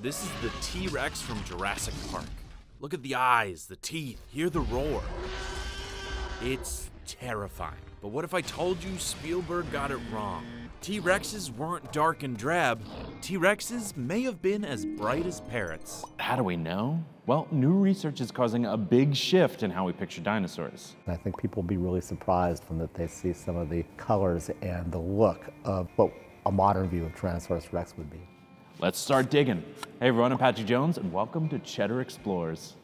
This is the T-Rex from Jurassic Park. Look at the eyes, the teeth, hear the roar. It's terrifying. But what if I told you Spielberg got it wrong? T-Rexes weren't dark and drab. T-Rexes may have been as bright as parrots. How do we know? Well, new research is causing a big shift in how we picture dinosaurs. I think people will be really surprised when that they see some of the colors and the look of what a modern view of Tyrannosaurus rex would be. Let's start digging. Hey everyone, I'm Patrick Jones, and welcome to Cheddar Explores.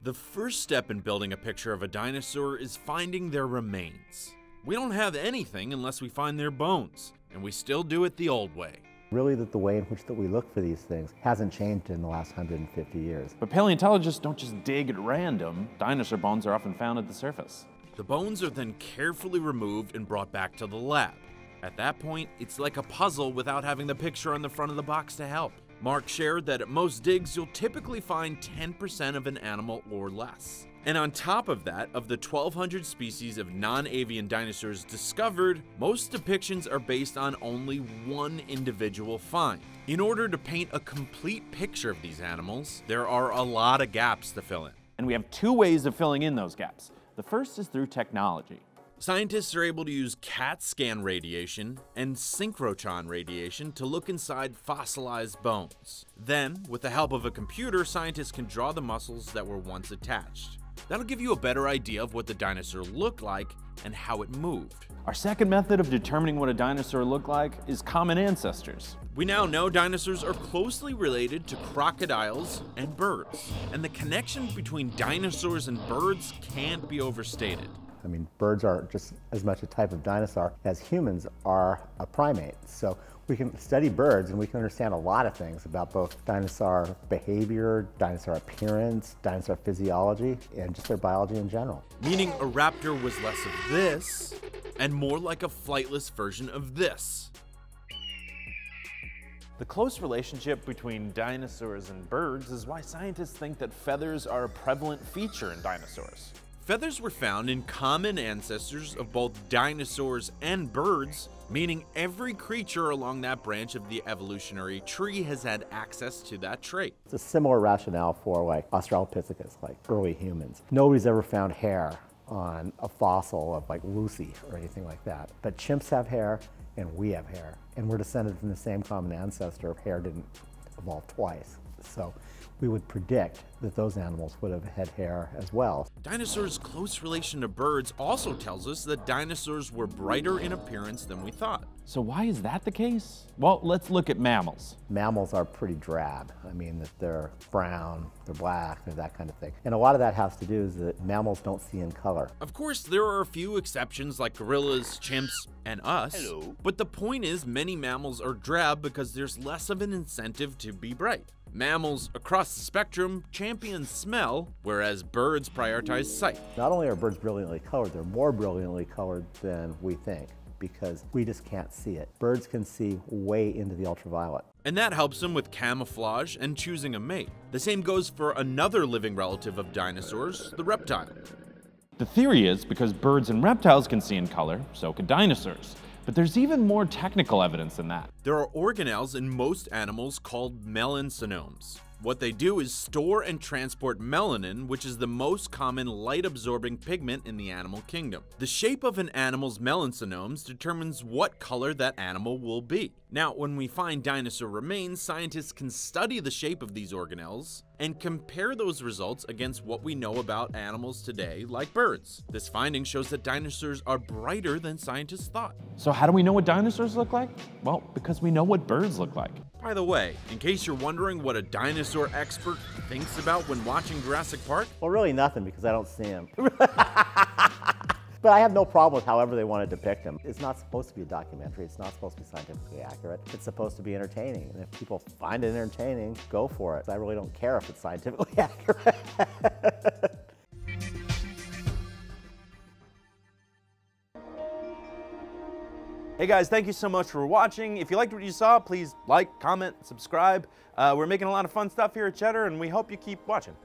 The first step in building a picture of a dinosaur is finding their remains. We don't have anything unless we find their bones, and we still do it the old way. Really that the way in which that we look for these things hasn't changed in the last 150 years. But paleontologists don't just dig at random. Dinosaur bones are often found at the surface. The bones are then carefully removed and brought back to the lab. At that point, it's like a puzzle without having the picture on the front of the box to help. Mark shared that at most digs, you'll typically find 10% of an animal or less. And on top of that, of the 1,200 species of non avian dinosaurs discovered, most depictions are based on only one individual find. In order to paint a complete picture of these animals, there are a lot of gaps to fill in. And we have two ways of filling in those gaps. The first is through technology. Scientists are able to use CAT scan radiation and synchrotron radiation to look inside fossilized bones. Then, with the help of a computer, scientists can draw the muscles that were once attached. That'll give you a better idea of what the dinosaur looked like and how it moved. Our second method of determining what a dinosaur looked like is common ancestors. We now know dinosaurs are closely related to crocodiles and birds, and the connection between dinosaurs and birds can't be overstated. I mean, birds are just as much a type of dinosaur as humans are a primate. So we can study birds and we can understand a lot of things about both dinosaur behavior, dinosaur appearance, dinosaur physiology, and just their biology in general. Meaning a raptor was less of this and more like a flightless version of this. The close relationship between dinosaurs and birds is why scientists think that feathers are a prevalent feature in dinosaurs. Feathers were found in common ancestors of both dinosaurs and birds, meaning every creature along that branch of the evolutionary tree has had access to that trait. It's a similar rationale for like Australopithecus, like early humans. Nobody's ever found hair on a fossil of like Lucy or anything like that. But chimps have hair and we have hair. And we're descended from the same common ancestor. Hair didn't evolve twice. So we would predict that those animals would have had hair as well. Dinosaurs' close relation to birds also tells us that dinosaurs were brighter in appearance than we thought. So why is that the case? Well, let's look at mammals. Mammals are pretty drab. I mean, that they're brown, they're black, they're that kind of thing. And a lot of that has to do is that mammals don't see in color. Of course, there are a few exceptions like gorillas, chimps, and us. Hello. But the point is, many mammals are drab because there's less of an incentive to be bright. Mammals across the spectrum champion smell, whereas birds prioritize sight. Not only are birds brilliantly colored, they're more brilliantly colored than we think because we just can't see it. Birds can see way into the ultraviolet. And that helps them with camouflage and choosing a mate. The same goes for another living relative of dinosaurs, the reptile. The theory is because birds and reptiles can see in color, so can dinosaurs. But there's even more technical evidence than that. There are organelles in most animals called melanosomes. What they do is store and transport melanin, which is the most common light absorbing pigment in the animal kingdom. The shape of an animal's melanosomes determines what color that animal will be. Now, when we find dinosaur remains, scientists can study the shape of these organelles and compare those results against what we know about animals today, like birds. This finding shows that dinosaurs are brighter than scientists thought. So, how do we know what dinosaurs look like? Well, because we know what birds look like. By the way, in case you're wondering what a dinosaur expert thinks about when watching Jurassic Park, Well, really nothing because I don't see him. but I have no problem with however they want to depict him. It's not supposed to be a documentary. It's not supposed to be scientifically accurate. It's supposed to be entertaining. And if people find it entertaining, go for it. I really don't care if it's scientifically accurate. Guys, thank you so much for watching. If you liked what you saw, please like, comment, subscribe. Uh, we're making a lot of fun stuff here at Cheddar, and we hope you keep watching.